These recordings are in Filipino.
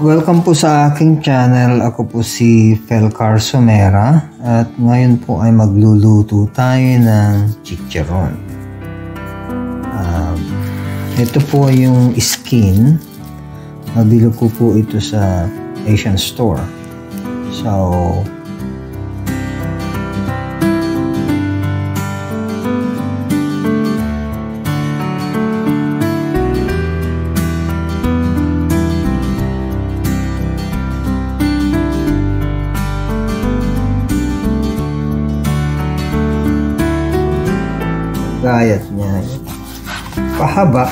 welcome po sa aking channel. Ako po si Felcar Somera at ngayon po ay magluluto tayo ng chicharon. Um, ito po yung skin. Nabilo ko po ito sa Asian store. So, gayat niya. Pahaba.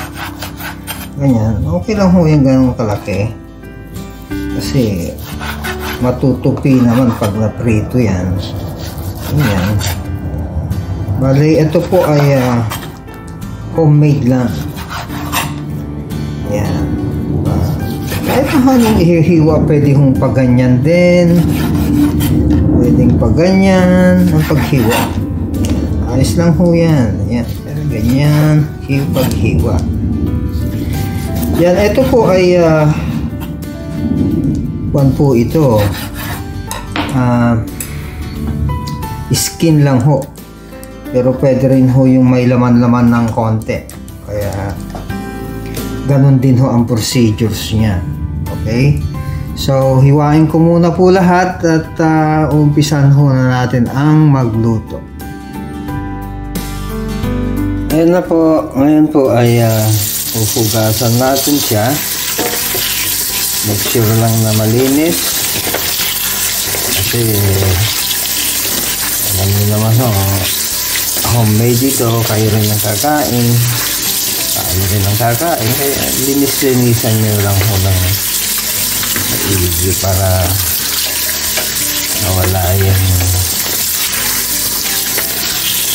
Ganyan. Okay lang ho yung ganun kalaki. Kasi matutupi naman pag naprito yan. Ganyan. Bali, ito po ay uh, homemade lang. Yan. Uh, kahit na yung ihihiwa, pwede hong paganyan din. Pwedeng paganyan ang paghiwa. Ayos lang ho yan. Yan. Ganyan. Paghiwa. Yan. Ito po ay uh, one po ito. Uh, skin lang ho. Pero pwede rin ho yung may laman-laman ng konti. Kaya ganun din ho ang procedures niya. Okay? So, hiwain ko muna po lahat at uh, umpisan ho na natin ang magluto. Ayan na po. Ngayon po ay uh, pupugasan natin siya. Make sure lang na malinis. Kasi alam niyo naman ho, homemade ito. Kayo rin ang kakain. Kayo rin ang kakain. Kaya linis-linisan nyo lang ho ng maigi para nawala yung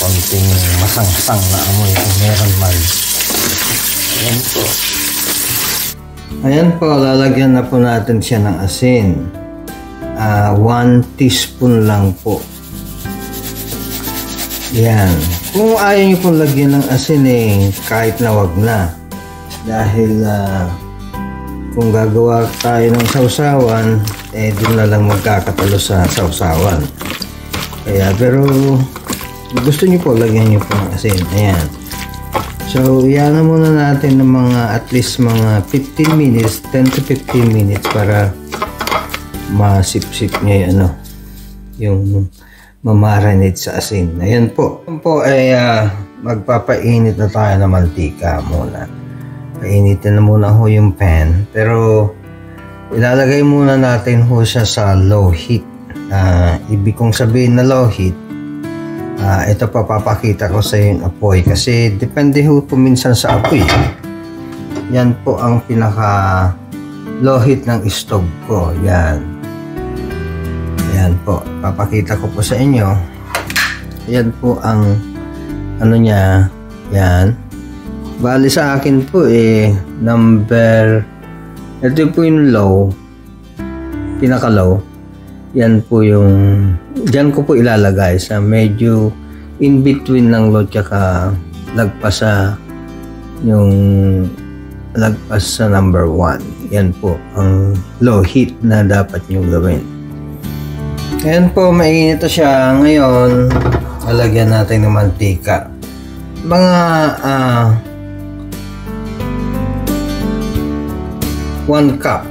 konting masangsang na amoy kung meron man. Ayan po. Ayan po, lalagyan na po natin siya ng asin. Uh, one teaspoon lang po. Yan. Kung ayaw nyo pong lagyan ng asin eh, kahit na wag na. Dahil uh, kung gagawa tayo ng sausawan, eh doon na lang magkakatalo sa sausawan. Kaya pero gusto niyo po, lagyan niyo po ng asin. Ayan. So, yan na muna natin ng mga at least mga 15 minutes, 10 to 15 minutes para masip-sip niya yung ano, yung mamarinate sa asin. Ayan po. Ayan po ay uh, magpapainit na tayo ng mantika muna. Painitin na muna ho yung pan. Pero, ilalagay muna natin ho siya sa low heat. Uh, ibig kong sabihin na low heat, uh, ito pa papakita ko sa yung apoy kasi depende ho po minsan sa apoy. Yan po ang pinaka low heat ng stove ko. Yan. Yan po papakita ko po sa inyo. Yan po ang ano niya. Yan. Bali sa akin po eh number ito po yung low pinaka low yan po yung dyan ko po ilalagay sa medyo in between ng load tsaka lagpas sa yung lagpas sa number 1 yan po ang low heat na dapat nyo gawin. Yan po mainit na siya. Ngayon lalagyan natin ng mantika. Mga uh, 1 cup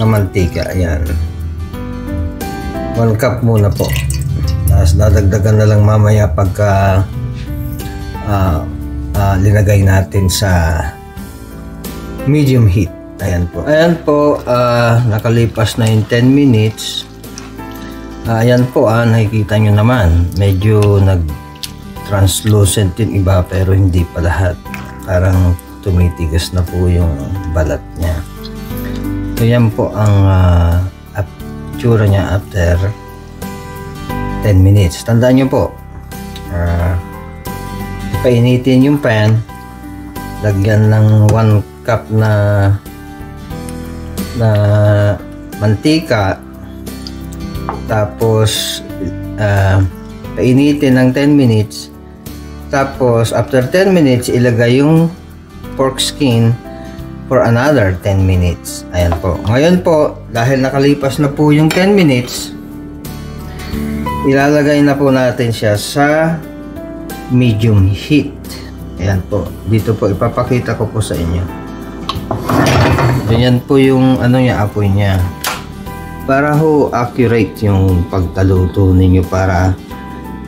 na mantika. Yan 1 cup muna po. Tapos dadagdagan na lang mamaya pagka uh, uh, linagay natin sa medium heat. Ayan po. Ayan po, uh, nakalipas na yung 10 minutes. Uh, ayan po, ah, nakikita nyo naman. Medyo nag-translucent yung iba pero hindi pa lahat. Parang tumitigas na po yung balat niya. So yan po ang uh, itsura niya after 10 minutes. Tandaan nyo po, uh, ipainitin yung pan, lagyan ng 1 cup na na mantika, tapos uh, painitin ng 10 minutes, tapos after 10 minutes ilagay yung pork skin for another 10 minutes. Ayan po. Ngayon po, dahil nakalipas na po yung 10 minutes, ilalagay na po natin siya sa medium heat. Ayan po. Dito po, ipapakita ko po sa inyo. Ganyan po yung ano niya, apoy niya. Para ho accurate yung pagkaluto ninyo para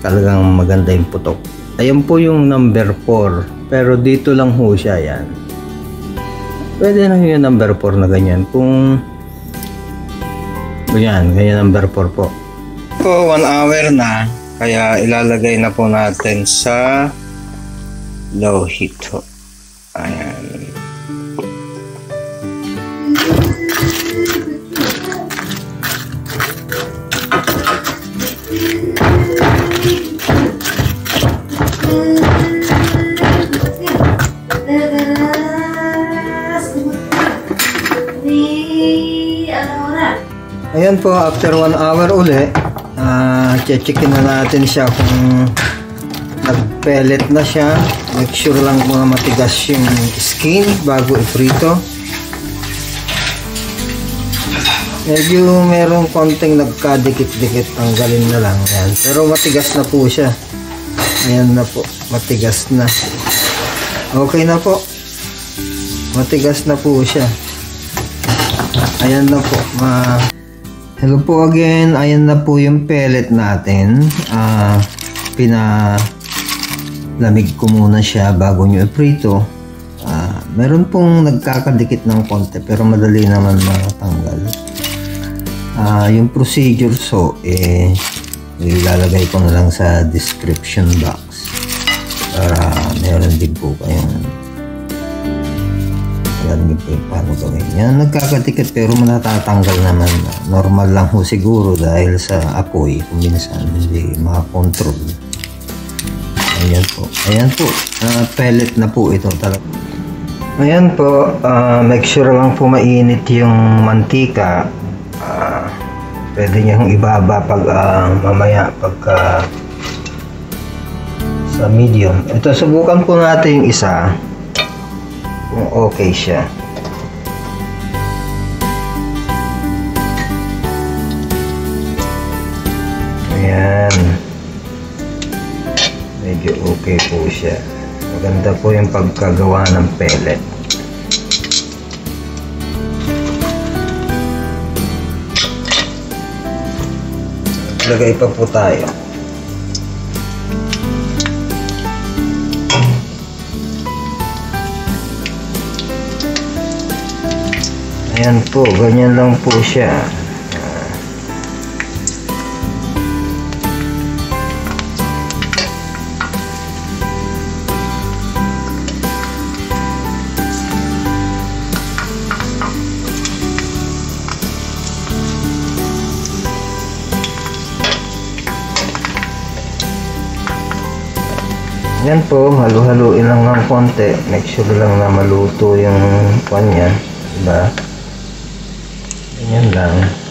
talagang maganda yung putok. Ayan po yung number 4. Pero dito lang ho siya yan. Pwede na yung number 4 na ganyan. Kung ganyan, ganyan number 4 po. Po, 1 hour na. Kaya ilalagay na po natin sa low heat. Ayan. Ayan po, after 1 hour uli, uh, checkin na natin siya kung nag-pellet na siya. Make sure lang kung matigas yung skin bago iprito. Medyo merong konting nagkadikit-dikit, tanggalin na lang yan. Pero matigas na po siya. Ayan na po, matigas na. Okay na po. Matigas na po siya. Ayan na po, ma Hello po again. Ayan na po yung pellet natin. Ah, uh, pina lamig ko muna siya bago nyo iprito. Uh, meron pong nagkakadikit ng konti pero madali naman matanggal. Uh, yung procedure so eh ilalagay ko na lang sa description box para meron din po kayong niyo po paano gawin yan nagkakatikit pero manatatanggal naman. Normal lang ho siguro dahil sa apoy. Kung minsan hindi makakontrol. Ayan po. Ayan po. Uh, pellet na po ito talaga. Ayan po. Uh, make sure lang po mainit yung mantika. Uh, pwede nyo ibaba pag uh, mamaya pagka sa medium. Ito subukan po natin yung isa kung okay siya. Ayan. Medyo okay po siya. Maganda po yung pagkagawa ng pellet. Lagay pa po tayo. Ayan po, ganyan lang po siya. Yan po, halu-haluin lang ng konti. Make sure lang na maluto yung kanya. Diba? Ganyan lang.